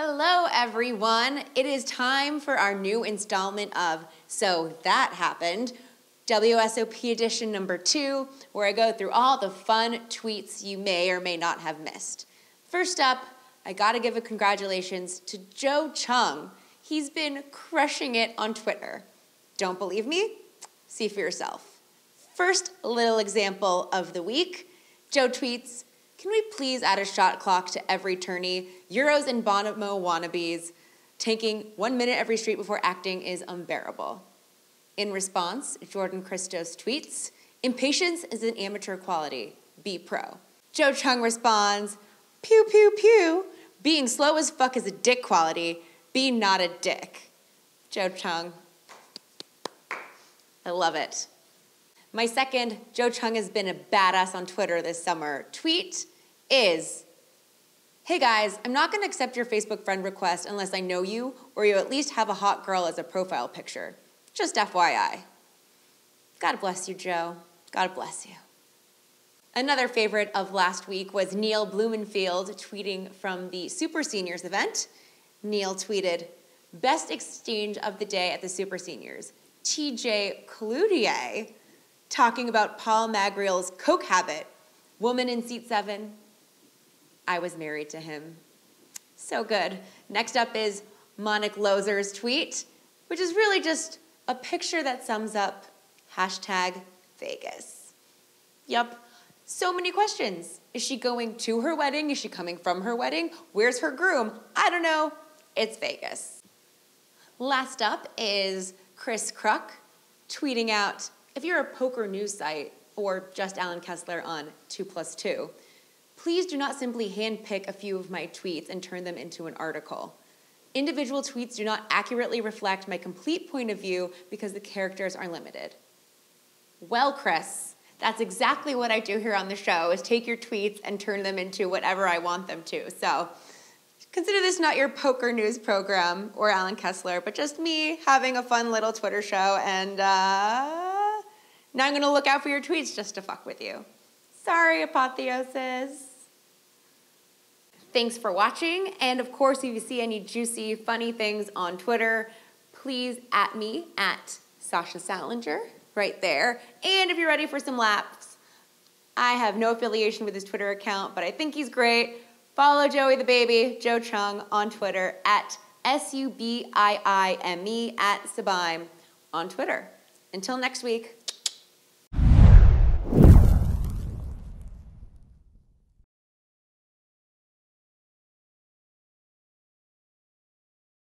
Hello, everyone. It is time for our new installment of So That Happened, WSOP edition number two, where I go through all the fun tweets you may or may not have missed. First up, I gotta give a congratulations to Joe Cheong. He's been crushing it on Twitter. Don't believe me? See for yourself. First little example of the week Joe tweets, Can we please add a shot clock to every tourney? Euros and Bonomo wannabes. Taking one minute every street before acting is unbearable. In response, Jordan Cristos tweets, Impatience is an amateur quality. Be pro. Joe Cheong responds, Pew, pew, pew. Being slow as fuck is a dick quality. Be not a dick. Joe Cheong. I love it. My second, Joe Cheong has been a badass on Twitter this summer. Tweet is Hey guys, I'm not gonna accept your Facebook friend request unless I know you or you at least have a hot girl as a profile picture. Just FYI. God bless you, Joe. God bless you. Another favorite of last week was Neil Blumenfield tweeting from the Super Seniors event. Neil tweeted, Best exchange of the day at the Super Seniors. TJ Cloutier talking about Paul Magriel's coke habit. Woman in seat seven. I was married to him. So good. Next up is Manig Loeser's tweet, which is really just a picture that sums up hashtag Vegas. Yup. So many questions. Is she going to her wedding? Is she coming from her wedding? Where's her groom? I don't know. It's Vegas. Last up is Chris Kruk tweeting out if you're a poker news site or just Allen Kessler on 2 plus 2, please do not simply handpick a few of my tweets and turn them into an article. Individual tweets do not accurately reflect my complete point of view because the characters are limited. Well, Chris, that's exactly what I do here on the show is take your tweets and turn them into whatever I want them to. So, consider this not your poker news program or Allen Kessler, but just me having a fun little Twitter show and uh now I'm going to look out for your tweets just to fuck with you. Sorry, apotheosis. Thanks for watching. And of course, if you see any juicy, funny things on Twitter, please at me at Sasha Salinger right there. And if you're ready for some laps, I have no affiliation with his Twitter account, but I think he's great. Follow Joey the Baby, Joe Cheong, on Twitter at S U B I I M E at Sublime on Twitter. Until next week.